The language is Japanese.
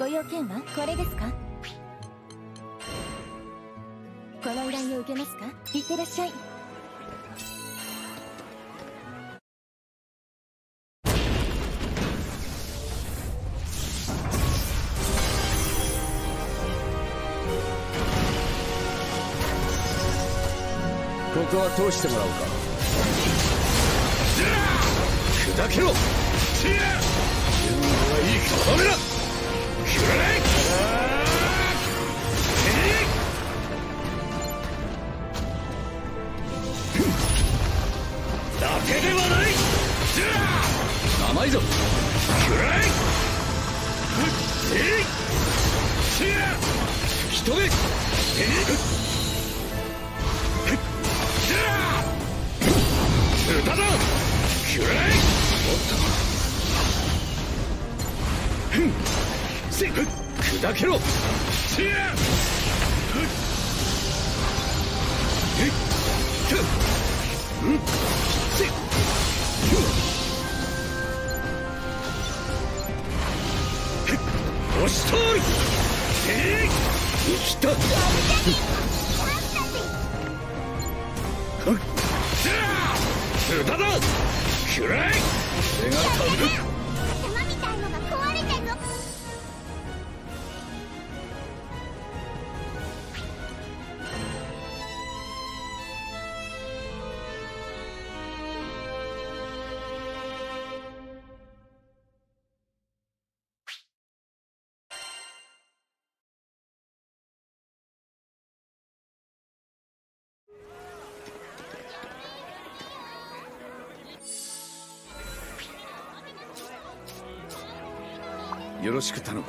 ご用件はこれですか？この依頼を受けますか？いってらっしゃい。ここは通してもらおうか。砕けろ。準備はいいかダメだ甘いぞ。くらええい吹き飛べえい歌だ。くらえおっと砕けろ押し通るえい生きた。ふっはっ歌だくらえ手が飛ぶよろしく頼む。